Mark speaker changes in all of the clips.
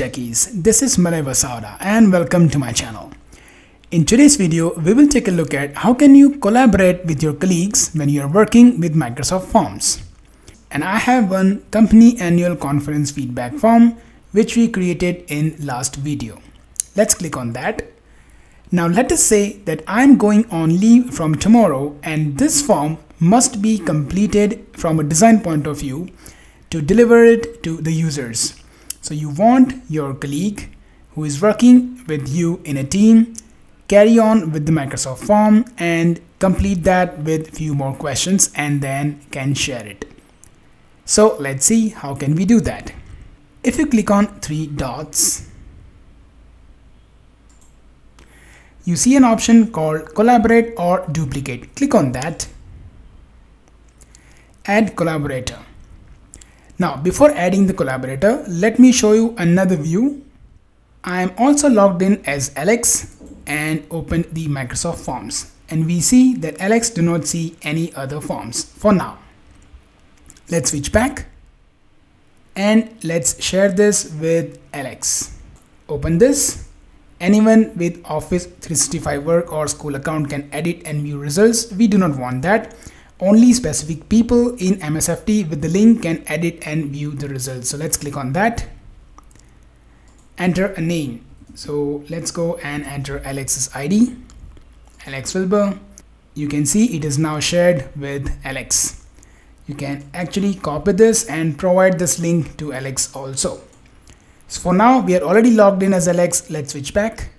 Speaker 1: techies, this is Malay Vasavada and welcome to my channel. In today's video, we will take a look at how can you collaborate with your colleagues when you are working with Microsoft Forms. And I have one company annual conference feedback form which we created in last video. Let's click on that. Now let us say that I'm going on leave from tomorrow and this form must be completed from a design point of view to deliver it to the users. So you want your colleague who is working with you in a team carry on with the Microsoft form and complete that with few more questions and then can share it. So let's see how can we do that. If you click on three dots, you see an option called collaborate or duplicate. Click on that. Add collaborator. Now before adding the collaborator, let me show you another view. I am also logged in as Alex and open the Microsoft Forms and we see that Alex do not see any other forms for now. Let's switch back and let's share this with Alex. Open this. Anyone with Office 365 work or school account can edit and view results. We do not want that only specific people in MSFT with the link can edit and view the results. So let's click on that. Enter a name. So let's go and enter Alex's ID, Alex Wilber. You can see it is now shared with Alex. You can actually copy this and provide this link to Alex also. So for now, we are already logged in as Alex. Let's switch back.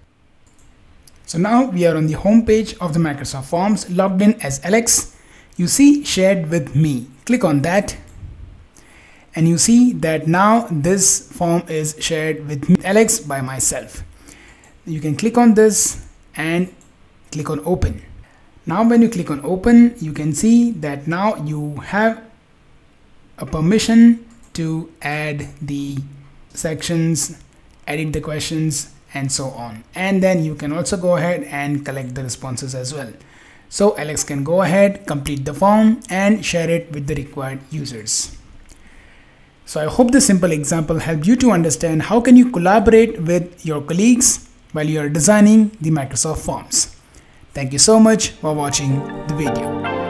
Speaker 1: So now we are on the home page of the Microsoft Forms, logged in as Alex you see shared with me. Click on that. And you see that now this form is shared with me, Alex by myself. You can click on this and click on open. Now when you click on open you can see that now you have a permission to add the sections edit the questions and so on. And then you can also go ahead and collect the responses as well so Alex can go ahead, complete the form and share it with the required users. So I hope this simple example helped you to understand how can you collaborate with your colleagues while you are designing the Microsoft Forms. Thank you so much for watching the video.